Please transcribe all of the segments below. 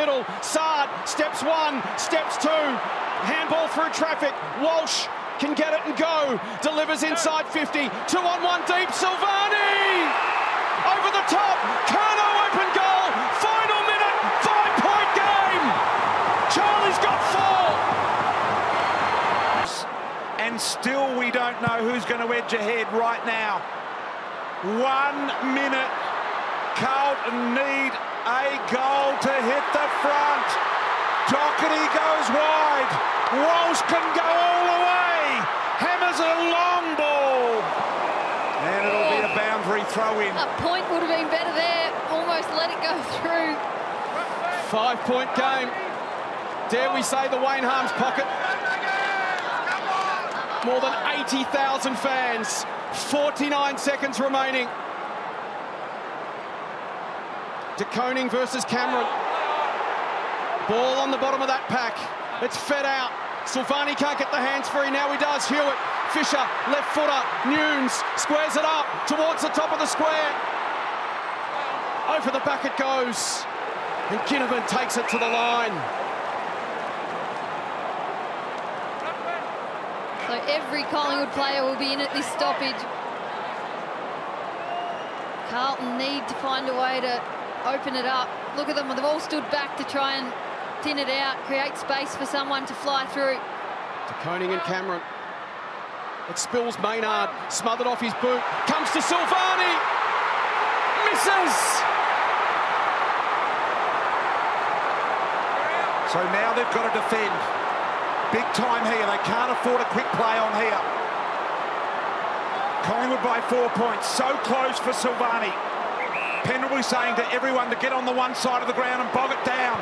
middle. Saad steps one, steps two. Handball through traffic. Walsh can get it and go. Delivers inside 50. Two on one deep. Silvagni! Over the top. Curnow open goal. Final minute. Five point game. Charlie's got four. And still we don't know who's going to edge ahead right now. One minute. Carlton need a goal to hit the front. Doherty goes wide. Walsh can go all the way. Hammers a long ball. And it'll be a oh. boundary throw in. A point would have been better there. Almost let it go through. Five point game. Dare we say the Wayne Harmes pocket? More than 80,000 fans. 49 seconds remaining. De Koning versus Cameron. Ball on the bottom of that pack. It's fed out. Silvagni can't get the hands free. Now he does. Hewitt, Fisher, left footer. Newnes squares it up towards the top of the square. Over the back it goes. And Ginnivan takes it to the line. So every Collingwood player will be in at this stoppage. Carlton need to find a way to open it up. Look at them, they've all stood back to try and thin it out, create space for someone to fly through. De Koning and oh. Cameron. It spills Maynard, smothered off his boot, comes to Silvagni, misses! So now they've got to defend. Big time here. They can't afford a quick play on here. Collingwood by four points. So close for Silvagni. Pendlebury saying to everyone to get on the one side of the ground and bog it down.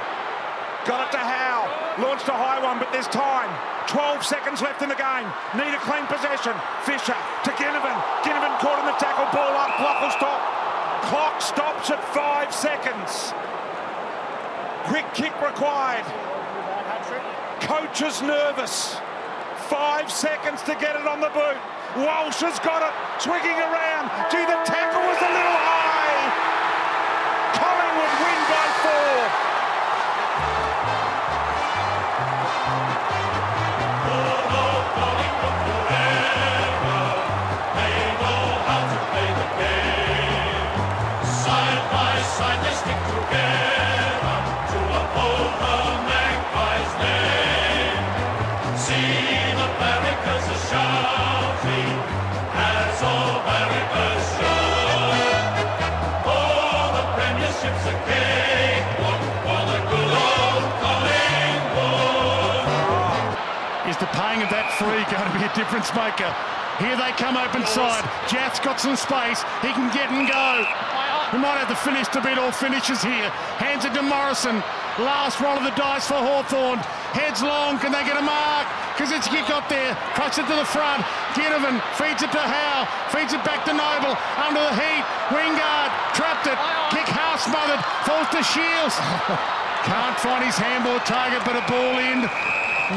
Got it to Howe. Launched a high one, but there's time. 12 seconds left in the game. Need a clean possession. Fisher to Ginnivan. Ginnivan caught in the tackle. Ball up. Clock will stop. Clock stops at five seconds. Quick kick required. Coach is nervous. Five seconds to get it on the boot. Walsh has got it. Swigging around. Gee, the tackle was a little high. Collingwood win by four. Be a difference maker. Here they come open side. Jiath's got some space. He can get and go. He might have to finish to beat all finishes here. Hands it to Morrison. Last roll of the dice for Hawthorn. Heads long. Can they get a mark? Koschitzke got there. Crushed it to the front. Ginnivan feeds it to Howe. Feeds it back to Noble. Under the heat. Wingard trapped it. Kick half smothered. Falls to Shields. Can't find his handball target, but a ball in.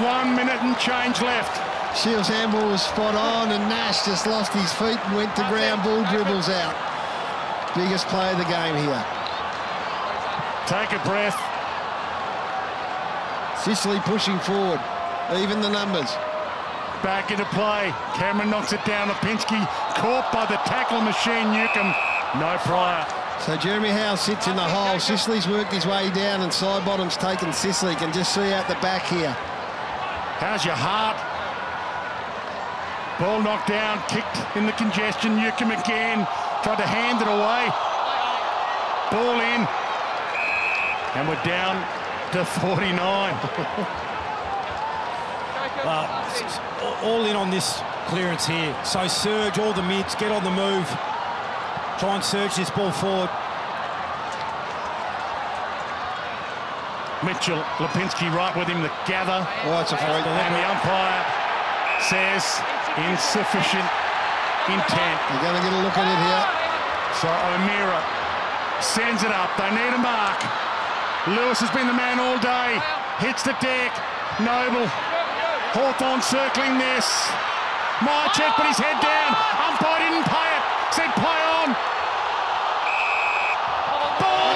One minute and change left. Shields' handball was spot on, and Nash just lost his feet and went to ground. Ball dribbles out. Biggest play of the game here. Take a breath. Sicily pushing forward. Even the numbers. Back into play. Cameron knocks it down. Lipinski caught by the tackle machine. Newcombe. No prior. So Jeremy Howe sits in the hole. Sicily's worked his way down and Sidebottom's taken Sicily. Can just see out the back here. How's your heart? Ball knocked down, kicked in the congestion. Newcombe again, tried to hand it away. Ball in. And we're down to 49. well, uh, all in on this clearance here. So surge, all the mids, get on the move. Try and surge this ball forward. Mitchell, Lipinski right with him to gather. Oh, it's a free. And the umpire says insufficient intent. You're going to get a look at it here. So O'Meara sends it up. They need a mark. Lewis has been the man all day. Hits the deck. Noble. Hawthorn circling this. Mihocek put his head down. Umpire didn't pay it. Said play on. Oh,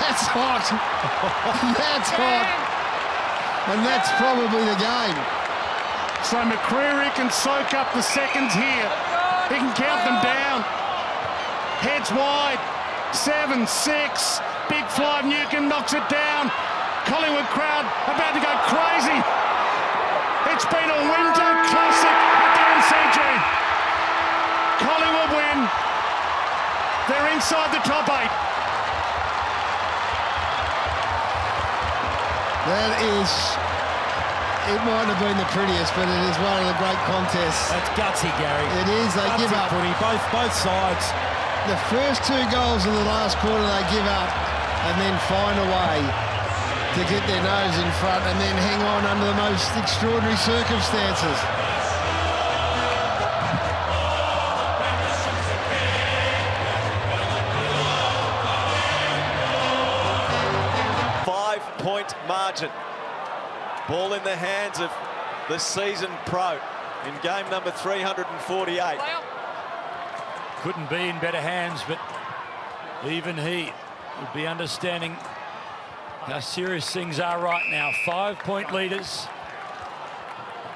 that's hot. that's hot. And that's probably the game. So McCreery can soak up the seconds here. He can count them down. Heads wide. Seven, six. Big fly Newcombe knocks it down. Collingwood crowd about to go crazy. It's been a winter classic at the MCG. Collingwood win. They're inside the top eight. That is, it might have been the prettiest, but it is one of the great contests. That's gutsy, Gary. It is, they Gutsy give up. footy, both, both sides. The first two goals in the last quarter they give up and then find a way to get their nose in front and then hang on under the most extraordinary circumstances. Five-point margin. Ball in the hands of the season pro in game number 348. Couldn't be in better hands, but even he would be understanding how serious things are right now. Five-point leaders.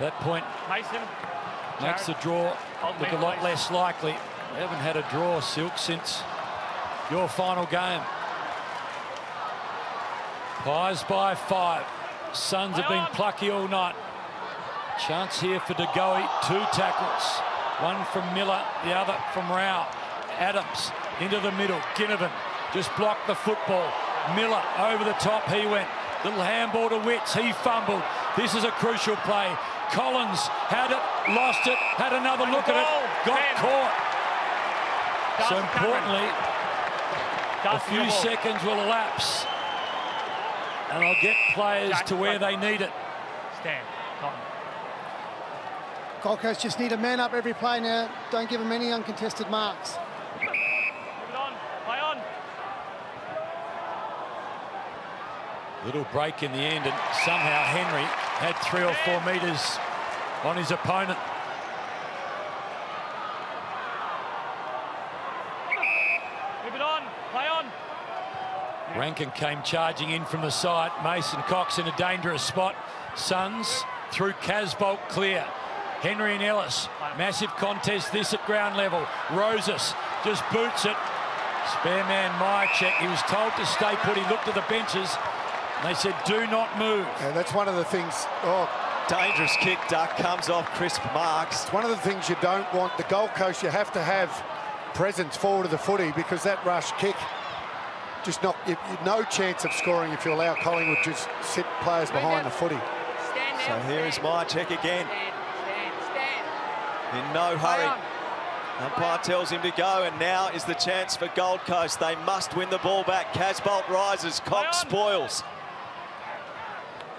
That point Mason. makes the draw look a lot less likely. We haven't had a draw, Silk, since your final game. Pies by five. Suns have been plucky all night. Chance here for De Goey. Two tackles. One from Miller, the other from Rao. Adams into the middle. Ginnivan just blocked the football. Miller over the top. He went. Little handball to Witts. He fumbled. This is a crucial play. Collins had it, lost it, had another look at it, got caught. So importantly, a few seconds will elapse and I'll get players to where they need it. Stand. Cotton. Gold Coast just need a man up every play now. Don't give them any uncontested marks. Move it on. Play on. Little break in the end, and somehow Henry had three or four metres on his opponent. Move it on. Play on. Rankine came charging in from the side. Mason Cox in a dangerous spot. Suns through Casboult clear. Henry and Ellis. Massive contest this at ground level. Rosas just boots it. Spare man Myercheck. He was told to stay put. He looked at the benches. And they said, do not move. Yeah, that's one of the things. Oh, Dangerous kick, Duck, comes off crisp marks. it's one of the things you don't want. The Gold Coast, you have to have presence forward of the footy because that rush kick just not you, you- no chance of scoring if you allow Collingwood just sit players behind the footy. Stand So down. here is Myercheck again. Stand, stand, stand. In no hurry. Umpire tells him to go, and now is the chance for Gold Coast. They must win the ball back. Casboult rises, Cox spoils.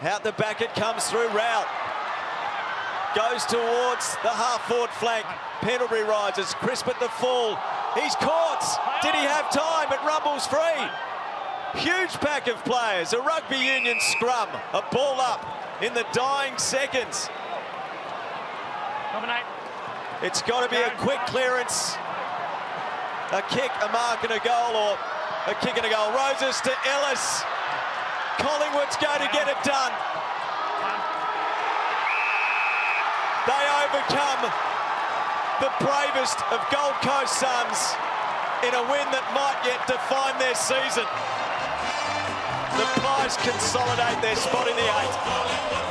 Out the back it comes through, Rout. Goes towards the half-forward flank. Pendlebury rises, crisp at the full. He's caught. Did he have time? It rumbles free. Huge pack of players, a rugby union scrum, a ball up in the dying seconds. Dominate. It's got to be a quick clearance. A kick, a mark and a goal, or a kick and a goal. Rosas to Ellis. Collingwood's going to get it done. They overcome the bravest of Gold Coast Suns in a win that might yet define their season. The Pies consolidate their spot in the eight.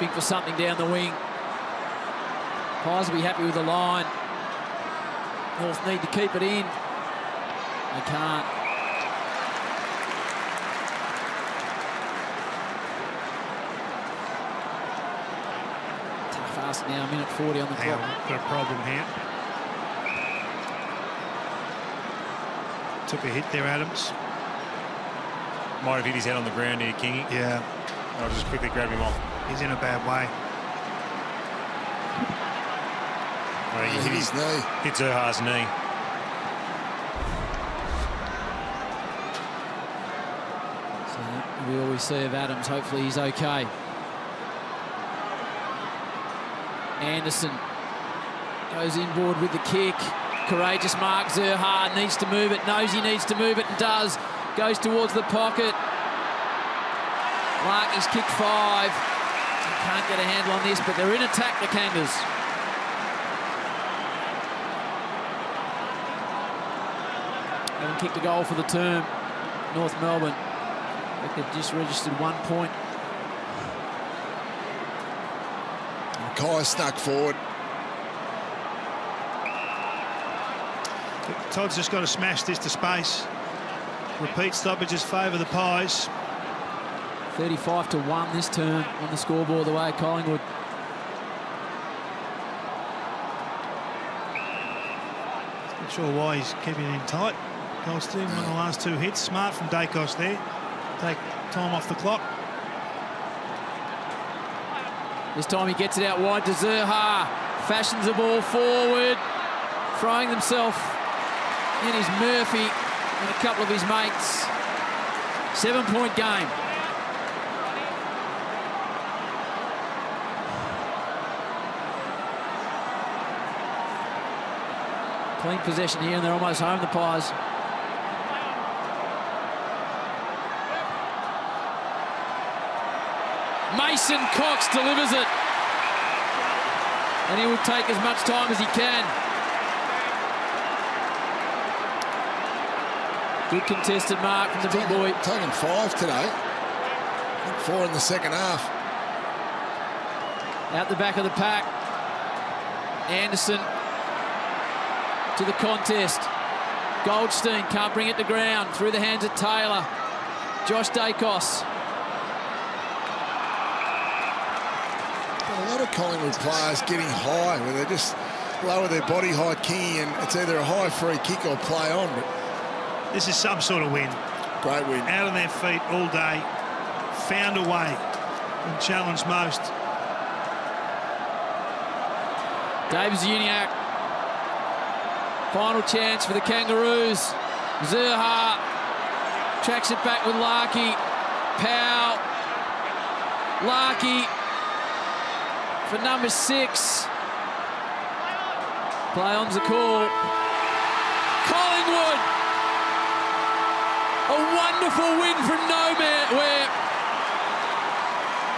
Hoping for something down the wing. Pies will be happy with the line. North need to keep it in. They can't. Tough ask now, minute 40 on the Hang clock. got a problem here. Took a hit there, Adams. Might have hit his head on the ground here, Kingy. Yeah. I'll just quickly grab him off. He's in a bad way. Oh, he Hit hit his knee. Hit Zurhaar's knee. So that we always see of Adams. Hopefully he's okay. Anderson goes inboard with the kick. Courageous Mark Zurhaar needs to move it, knows he needs to move it and does. Goes towards the pocket. Larkey's kick five. He can't get a handle on this, but they're in attack, the Kangas. Haven't kicked a goal for the term. North Melbourne. I they've just registered one point. Kai snuck forward. Todd's just got to smash this to space. Repeat stoppages favour the Pies. 35 to 1 this turn on the scoreboard the way of Collingwood. Not sure why he's keeping it in tight. Goldstein on the last two hits. Smart from Daicos there. Take time off the clock. This time he gets it out wide to Zurhaar. Fashions the ball forward. Throwing himself in his Murphy and a couple of his mates. Seven point game. Clean possession here and they're almost home, the Pies. Mason Cox delivers it. And he will take as much time as he can. Good contested mark from the big boy. Taking five today. Four in the second half. Out the back of the pack. Anderson to the contest. Goldstein can't bring it to ground. Through the hands of Taylor. Josh Daicos. Got a lot of Collingwood players getting high where they just lower their body height, key and it's either a high free kick or play on. But This is some sort of win. Great win. Out on their feet all day. Found a way and challenged most. Davies-Uniacke. Final chance for the Kangaroos. Zurhaar tracks it back with Larkey. Powell. Larkey for number six. Play on's the call. Collingwood. A wonderful win from nowhere.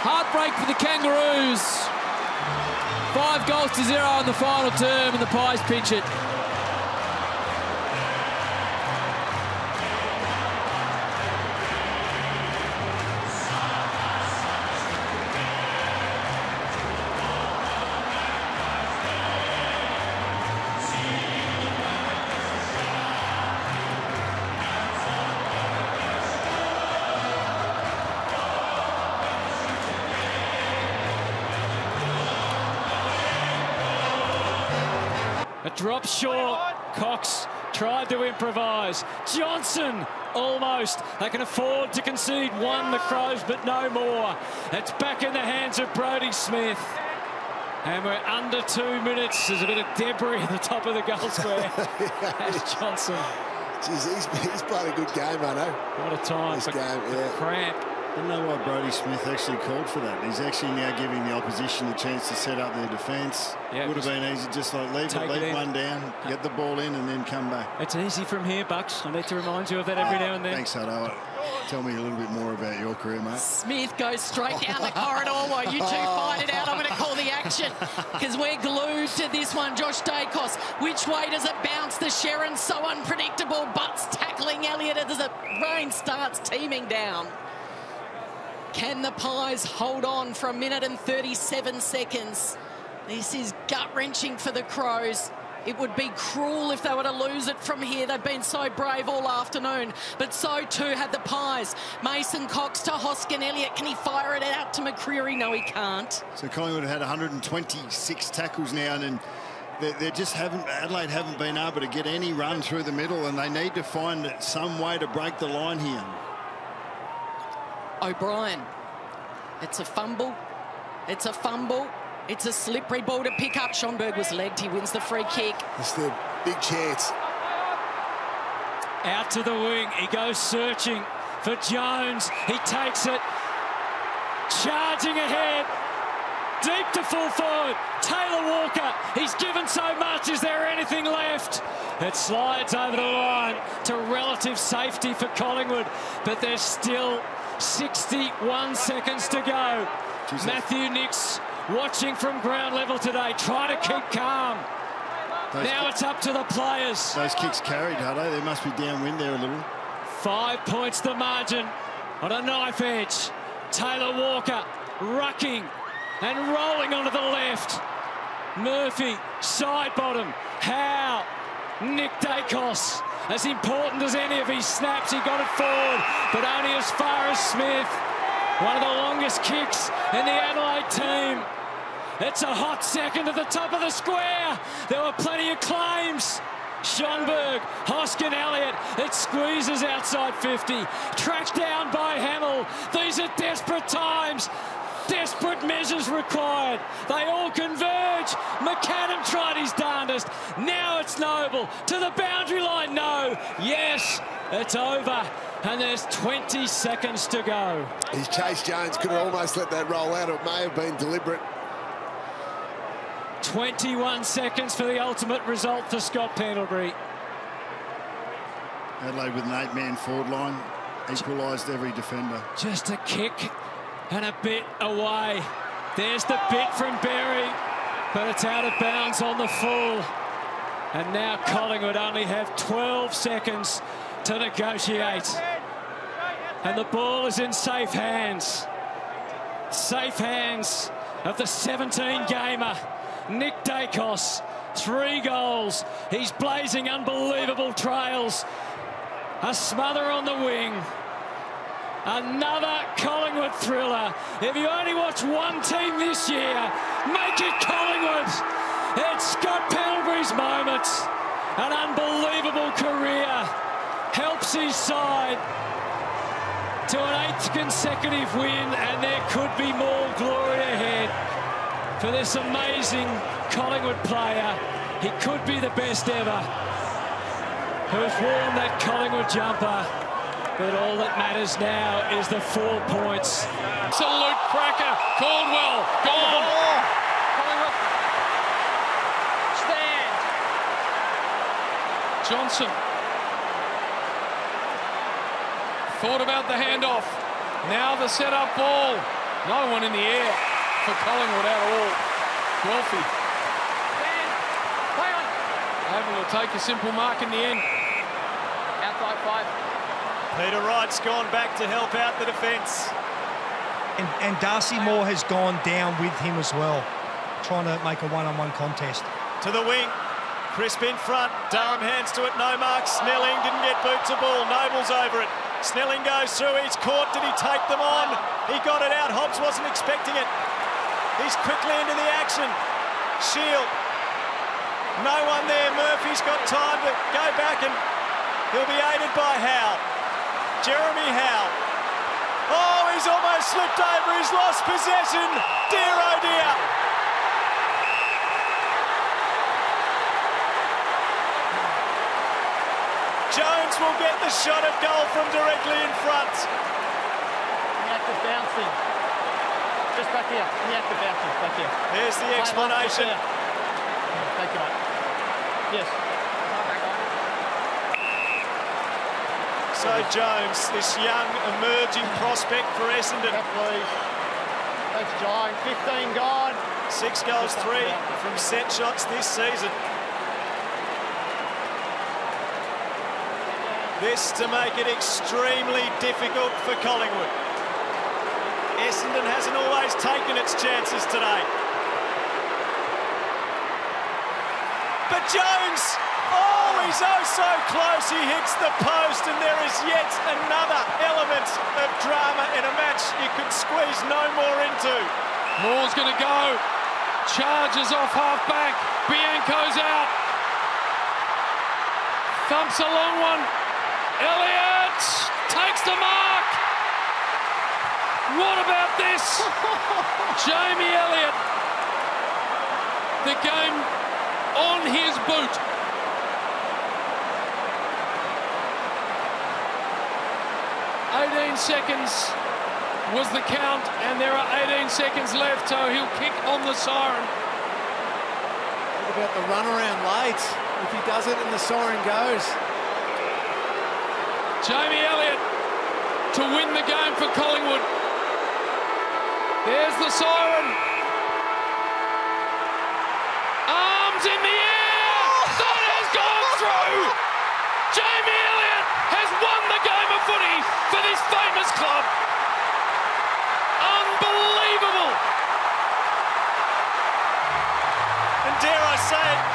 Heartbreak for the Kangaroos. Five goals to zero in the final term, and the Pies pinch it. A drop short. Cox tried to improvise. Johnson almost. They can afford to concede one, the Crows, but no more. It's back in the hands of Brodie Smith. And we're under two minutes. There's a bit of debris at the top of the goal square. That's Johnson. Jeez, he's, he's played a good game, I know. What a time This game, yeah. cramp. I don't know why Brodie Smith actually called for that. He's actually now giving the opposition a chance to set up their defence. Yeah, Would have been easy, just like leave it, it leave in. one down, get the ball in, and then come back. It's easy from here, Bucks. I need to remind you of that every uh, now and then. Thanks, Hutto. Tell me a little bit more about your career, mate. Smith goes straight down the corridor while you two fight it out. I'm going to call the action because we're glued to this one. Josh Daicos, which way does it bounce? The Sherrin so unpredictable. Butts tackling Elliott as the rain starts teeming down. Can the Pies hold on for a minute and 37 seconds? This is gut-wrenching for the Crows. It would be cruel if they were to lose it from here. They've been so brave all afternoon, but so too have the Pies. Mason Cox to Hoskin Elliott. Can he fire it out to McCreery? No, he can't. So Collingwood have had 126 tackles now, and they, they just haven't, Adelaide haven't been able to get any run through the middle and they need to find some way to break the line here. O'Brien. It's a fumble. It's a fumble. It's a slippery ball to pick up. Schoenberg was legged. He wins the free kick. It's the big chance. Out to the wing. He goes searching for Jones. He takes it. Charging ahead. Deep to full forward. Taylor Walker. He's given so much. Is there anything left? It slides over the line to relative safety for Collingwood. But there's still 61 seconds to go. Matthew Nicks watching from ground level today, trying to keep calm. Those now it's up to the players. Those kicks carried, Hutto. They must be downwind there a little. Five points the margin on a knife edge. Taylor Walker rucking and rolling onto the left. Murphy, Sidebottom. Howe, Nick Daicos. As important as any of his snaps, he got it forward, but only as far as Smith. One of the longest kicks in the Adelaide team. It's a hot second at the top of the square. There were plenty of claims. Schoenberg, Hoskin Elliott, it squeezes outside 50. Tracked down by Hamill. These are desperate times. Desperate measures required. They all converge. McAdam tried his darndest. Now it's Noble. To the boundary line, no. Yes, it's over. And there's 20 seconds to go. His Chase Jones could have almost let that roll out. It may have been deliberate. 21 seconds for the ultimate result for Scott Pendlebury. Adelaide with an eight-man forward line, equalised every defender. Just a kick and a bit away. There's the bit from Berry, but it's out of bounds on the full. And now Collingwood only have 12 seconds to negotiate. And the ball is in safe hands. Safe hands of the 17-gamer, Nick Daicos. Three goals. He's blazing unbelievable trails. A smother on the wing. Another Collingwood thriller. If you only watch one team this year, make it Collingwood. It's Scott Pendlebury's moment. An unbelievable career. Helps his side to an eighth consecutive win, and there could be more glory ahead for this amazing Collingwood player. He could be the best ever who's worn that Collingwood jumper. But all that matters now is the four points. Absolute cracker. Caldwell gone. Stand. Johnson. Thought about the handoff. Now the set-up ball. No one in the air for Collingwood at all. Guelfi. Able to take a simple mark in the end. Peter Wright's gone back to help out the defence. And, and Darcy Moore has gone down with him as well, trying to make a one-on-one contest. To the wing. Crisp in front. Durham hands to it. No mark. Snelling didn't get boots a ball. Noble's over it. Snelling goes through. He's caught. Did he take them on? He got it out. Hobbs wasn't expecting it. He's quickly into the action. Shield. No one there. Murphy's got time to go back and he'll be aided by Howe. Jeremy Howe. Oh, he's almost slipped over. He's lost possession. Dear oh dear. Jones will get the shot at goal from directly in front. The act of bouncing. Just back here. The act of bouncing. Back here. Here's the explanation. Thank you, mate. Yes. So Jones, this young emerging prospect for Essendon. Thanks, John. 15 gone. Six goals, three from set shots this season. This to make it extremely difficult for Collingwood. Essendon hasn't always taken its chances today. But Jones, oh, he's oh so close. He hits the post, and there is yet another element of drama in a match you could squeeze no more into. Moore's going to go. Charges off half back. Bianco's out. Thumps a long one. Elliott takes the mark. What about this? Jamie Elliott. The game on his boot. Eighteen seconds was the count, and there are 18 seconds left, so he'll kick on the siren. What about the run around late? If he does it and the siren goes. Jamie Elliott to win the game for Collingwood. There's the siren. say it.